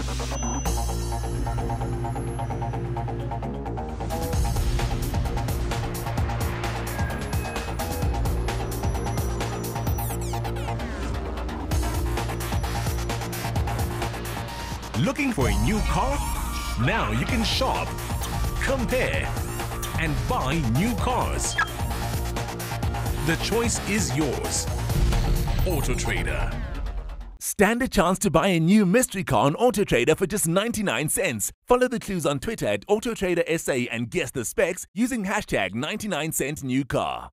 Looking for a new car? Now you can shop, compare, and buy new cars. The choice is yours. Auto Trader. Stand a chance to buy a new mystery car on AutoTrader for just 99 cents. Follow the clues on Twitter at AutoTrader SA and guess the specs using hashtag 99 cent new car.